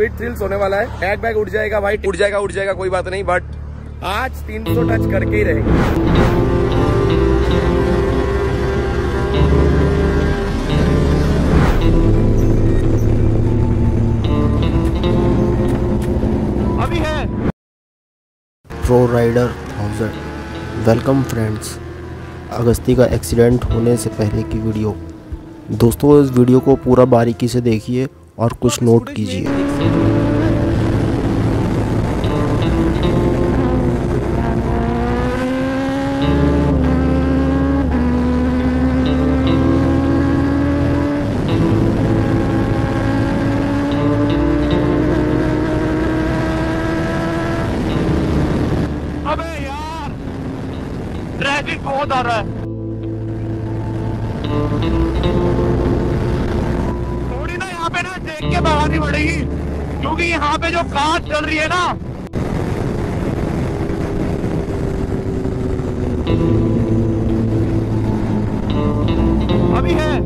Speed thrills होने वाला है। बैग बैग उठ जाएगा भाई उठ जाएगा उठ जाएगा कोई बात नहीं बट आज 300 टच करके ही रहेंगे। अभी है। Pro rider thousand welcome friends Agasti का एक्सीडेंट होने से पहले की वीडियो दोस्तों इस वीडियो को पूरा बारीकी से देखिए और कुछ नोट कीजिए। बहुत आ रहा है। थोड़ी ना यहाँ पे ना देख के भगानी पड़ेगी क्योंकि यहाँ पे जो कार चल रही है ना। अभी है।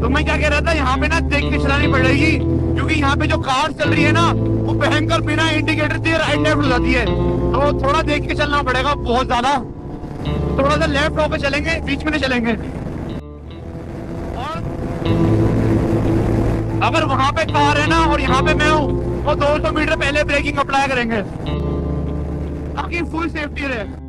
तो मैं क्या कह रहा था, यहाँ पे ना देख के चलानी पड़ेगी, क्योंकि यहाँ पे जो कार चल रही है ना, वो भयंकर बिना इंडिकेटर दिए राइट लेफ़्ट हो जाती है। तो थोड़ा देख के चलना पड़ेगा बहुत ज़्यादा। थोड़ा सा लेफ़्ट होकर चलेंगे, बीच में नहीं चलेंगे। अगर वहाँ पे कार है ना, और यहाँ पे मैं हूँ तो 200 मीटर पहले ब्रेकिंग अप्लाई करेंगे। ताकि फुल सेफ्टी रहे।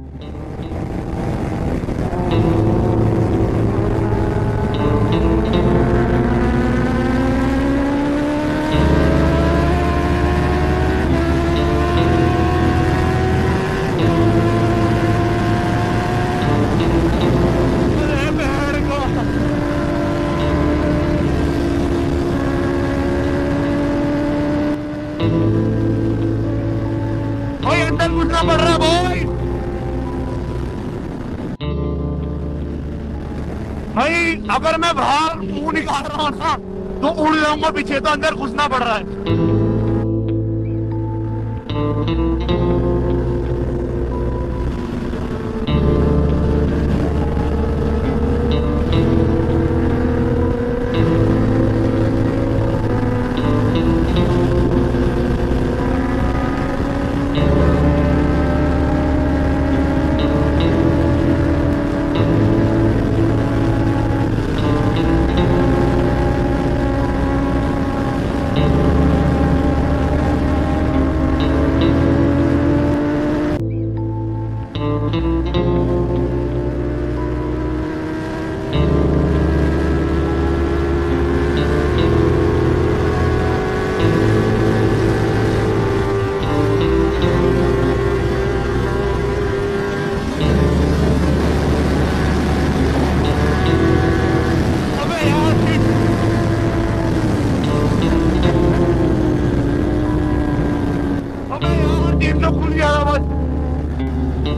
पड़ रहा भाई भाई अगर मैं बाहर मुँह निकाल रहा हूँ ना तो उन लोगों को पीछे तो अंदर घुसना पड़ रहा है।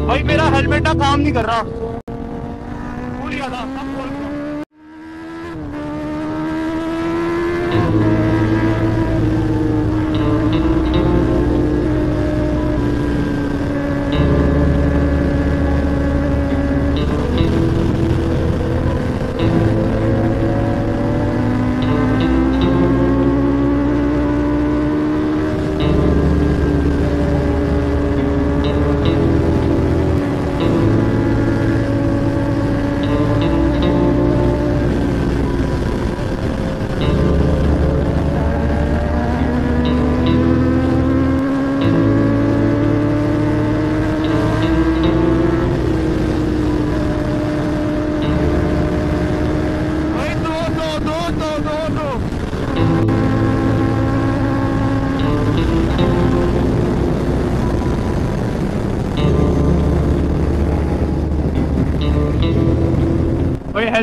भाई मेरा हेलमेट ना काम नहीं कर रहा। भूल गया था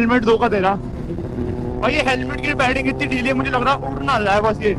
हेलमेट दो का दे रहा। भाई, ये हेलमेट की बैडिंग इतनी ढीली है, मुझे लग रहा उड़ना है बस ये।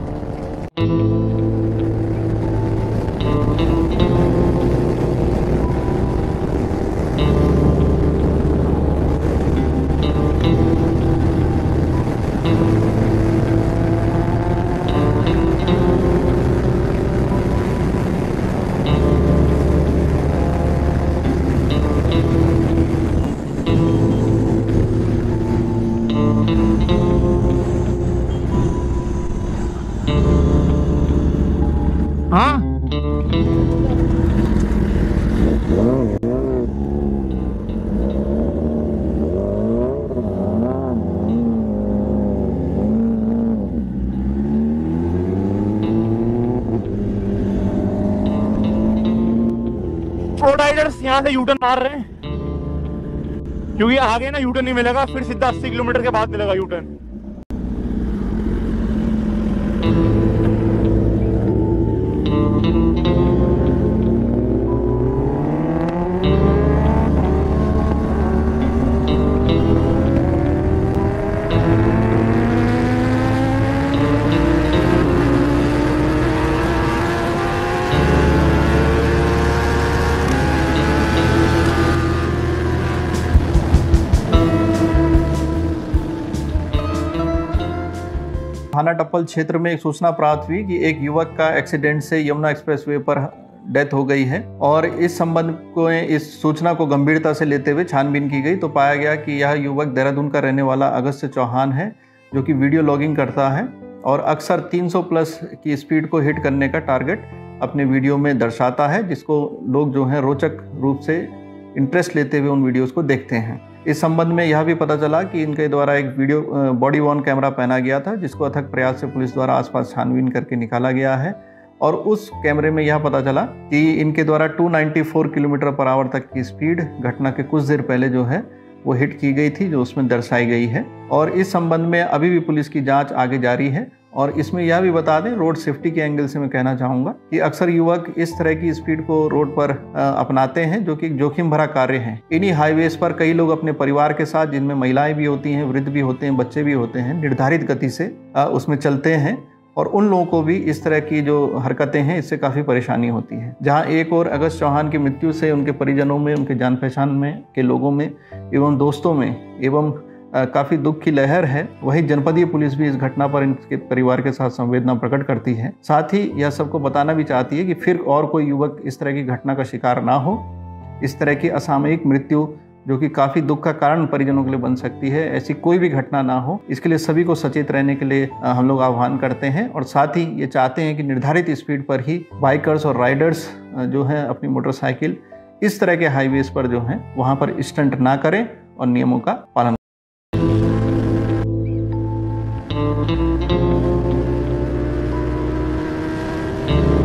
यहाँ से यूटर्न मार रहे हैं। क्योंकि आगे ना यूटर्न नहीं मिलेगा, फिर सीधा अस्सी किलोमीटर के बाद मिलेगा यूटर्न थाना टप्पल क्षेत्र में एक सूचना प्राप्त हुई कि एक युवक का एक्सीडेंट से यमुना एक्सप्रेसवे पर डेथ हो गई है और इस संबंध को, इस सूचना को गंभीरता से लेते हुए छानबीन की गई। तो पाया गया कि यह युवक देहरादून का रहने वाला अगस्त चौहान है, जो कि वीडियो लॉगिंग करता है और अक्सर 300 प्लस की स्पीड को हिट करने का टारगेट अपने वीडियो में दर्शाता है, जिसको लोग जो है रोचक रूप से इंटरेस्ट लेते हुए उन वीडियोस को देखते हैं। इस संबंध में यह भी पता चला कि इनके द्वारा एक वीडियो बॉडी वॉन कैमरा पहना गया था, जिसको अथक प्रयास से पुलिस द्वारा आसपास छानबीन करके निकाला गया है। और उस कैमरे में यह पता चला कि इनके द्वारा 294 किलोमीटर पर आवर तक की स्पीड घटना के कुछ देर पहले जो है, वो हिट की गई थी, जो उसमें दर्शाई गई है। और इस संबंध में अभी भी पुलिस की जाँच आगे जारी है। और इसमें यह भी बता दें रोड सेफ्टी के एंगल से मैं कहना चाहूँगा कि अक्सर युवक इस तरह की स्पीड को रोड पर अपनाते हैं जो कि जोखिम भरा कार्य है। इन्हीं हाईवेज पर कई लोग अपने परिवार के साथ, जिनमें महिलाएँ भी होती हैं, वृद्ध भी होते हैं, बच्चे भी होते हैं, निर्धारित गति से उसमें चलते हैं और उन लोगों को भी इस तरह की जो हरकतें हैं, इससे काफ़ी परेशानी होती है। जहाँ एक और अगस्त चौहान की मृत्यु से उनके परिजनों में, उनके जान पहचान में, के लोगों में, एवं दोस्तों में, एवं काफ़ी दुख की लहर है। वही जनपदीय पुलिस भी इस घटना पर इनके परिवार के साथ संवेदना प्रकट करती है। साथ ही यह सबको बताना भी चाहती है कि फिर और कोई युवक इस तरह की घटना का शिकार ना हो। इस तरह की असामयिक मृत्यु, जो कि काफ़ी दुख का कारण परिजनों के लिए बन सकती है, ऐसी कोई भी घटना ना हो। इसके लिए सभी को सचेत रहने के लिए हम लोग आह्वान करते हैं और साथ ही ये चाहते हैं कि निर्धारित स्पीड पर ही बाइकर्स और राइडर्स जो हैं अपनी मोटरसाइकिल इस तरह के हाईवेज पर जो हैं, वहाँ पर स्टंट ना करें और नियमों का पालन thank you